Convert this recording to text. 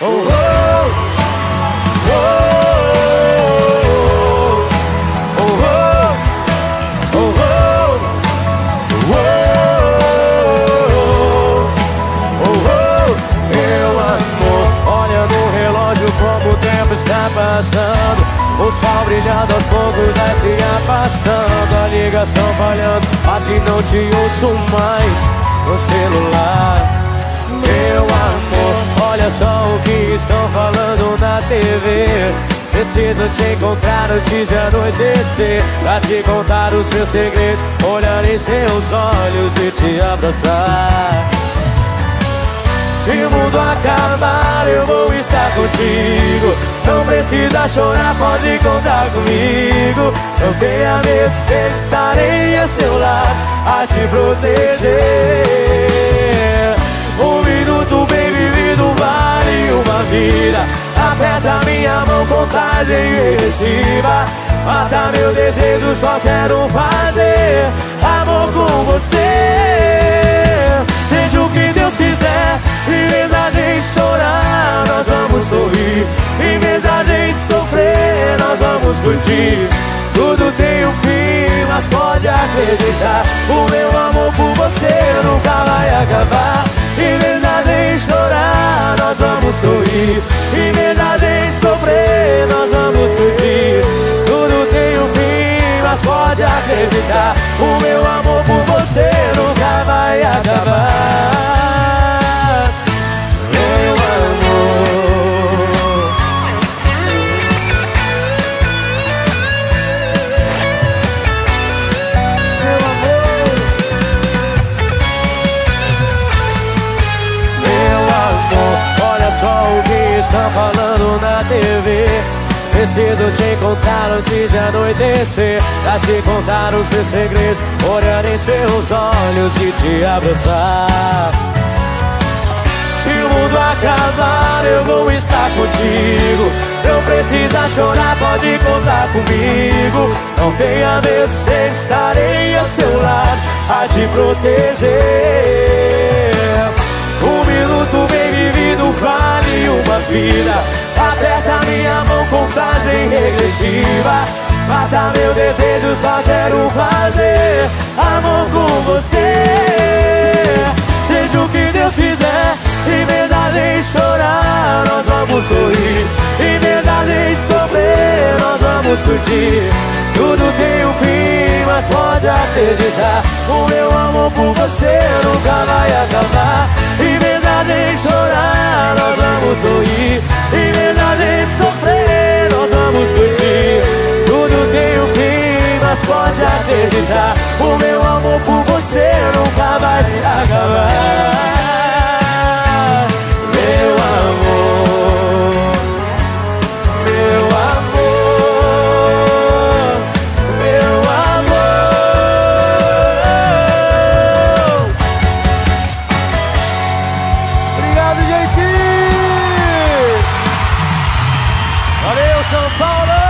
Oh, oh, Meu amor, olha no relógio como o tempo está passando O sol brilhando aos poucos vai se afastando A ligação falhando, assim não te ouço mais no celular estão falando na TV Preciso te encontrar antes de anoitecer Pra te contar os meus segredos Olhar em seus olhos e te abraçar se o mundo acabar, eu vou estar contigo. Não precisa chorar, pode contar comigo. Não tenha medo, sempre estarei a seu lado, a te proteger. Minha mão, contagem regressiva. Mata meu desejo, só quero fazer amor com você. Seja o que Deus quiser. Em vez da gente chorar, nós vamos sorrir. Em vez da gente sofrer, nós vamos curtir. Tudo tem um fim, mas pode acreditar. O meu amor por você nunca estão falando na TV. Preciso te encontrar antes de anoitecer. Pra te contar os meus segredos. Olhar em seus olhos e te abraçar. Se o mundo acabar eu vou estar contigo. Não precisa chorar, pode contar comigo. Não tenha medo, sempre estarei a seu lado A te proteger vida. Aperta minha mão, contagem regressiva. Mata meu desejo, só quero fazer Amor com você. Seja o que Deus quiser Em vez da gente chorar, nós vamos sorrir. Em vez da gente sofrer, nós vamos curtir. Tudo tem um fim, mas pode acreditar. O meu amor por você nunca vai acabar. Em vez da gente chorar, pode acreditar O meu amor por você nunca vai acabar Meu amor Meu amor Meu amor Obrigado, gente! Valeu, São Paulo!